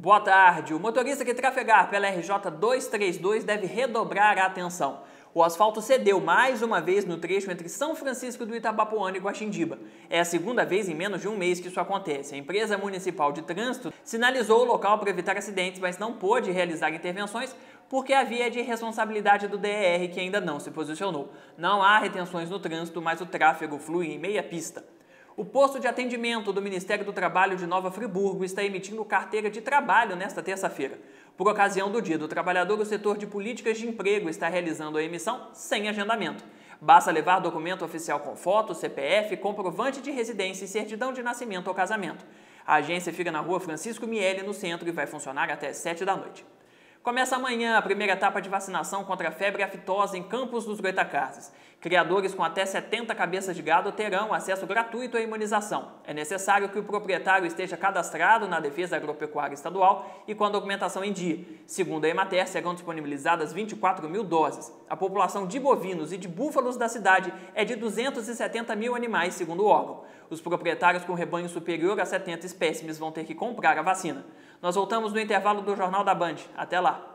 Boa tarde. O motorista que trafegar pela RJ 232 deve redobrar a atenção. O asfalto cedeu mais uma vez no trecho entre São Francisco do Itabapuana e Guaxindiba. É a segunda vez em menos de um mês que isso acontece. A empresa municipal de trânsito sinalizou o local para evitar acidentes, mas não pôde realizar intervenções porque a via é de responsabilidade do DER que ainda não se posicionou. Não há retenções no trânsito, mas o tráfego flui em meia pista. O posto de atendimento do Ministério do Trabalho de Nova Friburgo está emitindo carteira de trabalho nesta terça-feira. Por ocasião do Dia do Trabalhador, o setor de políticas de emprego está realizando a emissão sem agendamento. Basta levar documento oficial com foto, CPF, comprovante de residência e certidão de nascimento ou casamento. A agência fica na rua Francisco Miele, no centro, e vai funcionar até 7 da noite. Começa amanhã a primeira etapa de vacinação contra a febre aftosa em Campos dos Goitacazes. Criadores com até 70 cabeças de gado terão acesso gratuito à imunização. É necessário que o proprietário esteja cadastrado na Defesa Agropecuária Estadual e com a documentação em dia. Segundo a Emater, serão disponibilizadas 24 mil doses. A população de bovinos e de búfalos da cidade é de 270 mil animais, segundo o órgão. Os proprietários com rebanho superior a 70 espécimes vão ter que comprar a vacina. Nós voltamos no intervalo do Jornal da Band. Até lá!